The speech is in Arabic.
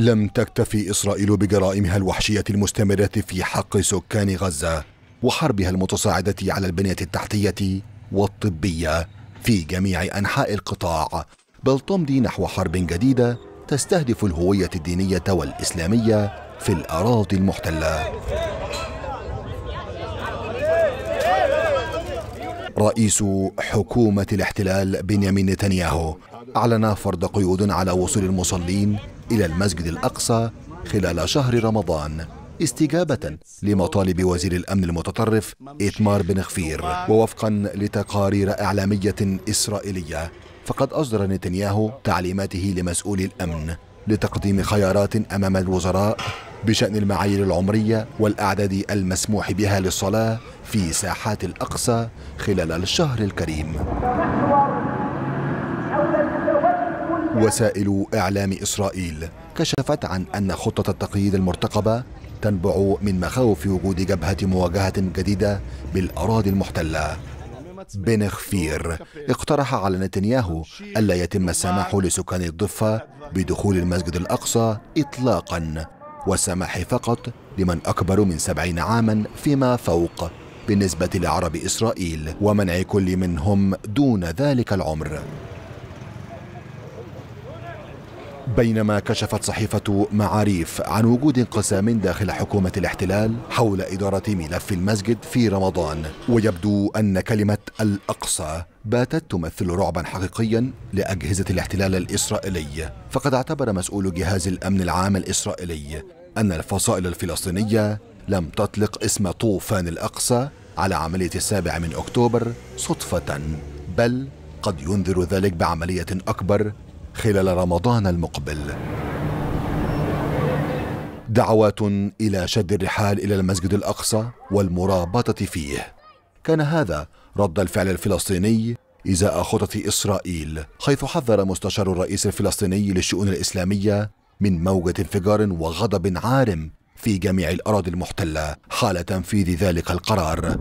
لم تكتفي إسرائيل بجرائمها الوحشية المستمرة في حق سكان غزة وحربها المتصاعدة على البنية التحتية والطبية في جميع أنحاء القطاع بل تمضي نحو حرب جديدة تستهدف الهوية الدينية والإسلامية في الأراضي المحتلة. رئيس حكومة الاحتلال بنيامين نتنياهو أعلن فرض قيود على وصول المصلين إلى المسجد الأقصى خلال شهر رمضان استجابة لمطالب وزير الأمن المتطرف إتمار بن غفير ووفقا لتقارير إعلامية إسرائيلية. فقد أصدر نتنياهو تعليماته لمسؤولي الأمن لتقديم خيارات أمام الوزراء بشأن المعايير العمرية والأعداد المسموح بها للصلاة في ساحات الأقصى خلال الشهر الكريم. وسائل إعلام إسرائيل كشفت عن أن خطة التقييد المرتقبة تنبع من مخاوف وجود جبهة مواجهة جديدة بالأراضي المحتلة. بن خفير اقترح على نتنياهو ألا يتم السماح لسكان الضفة بدخول المسجد الأقصى إطلاقا والسماح فقط لمن أكبر من سبعين عاما فيما فوق بالنسبة لعرب إسرائيل ومنع كل منهم دون ذلك العمر. بينما كشفت صحيفة معاريف عن وجود انقسام داخل حكومة الاحتلال حول إدارة ملف المسجد في رمضان. ويبدو أن كلمة الأقصى باتت تمثل رعبا حقيقيا لأجهزة الاحتلال الإسرائيلي. فقد اعتبر مسؤول جهاز الأمن العام الإسرائيلي أن الفصائل الفلسطينية لم تطلق اسم طوفان الأقصى على عملية السابع من أكتوبر صدفة بل قد ينذر ذلك بعملية أكبر خلال رمضان المقبل. دعوات إلى شد الرحال إلى المسجد الأقصى والمرابطة فيه. كان هذا رد الفعل الفلسطيني إزاء خطط إسرائيل حيث حذر مستشار الرئيس الفلسطيني للشؤون الإسلامية من موجة انفجار وغضب عارم في جميع الأراضي المحتلة حال تنفيذ ذلك القرار.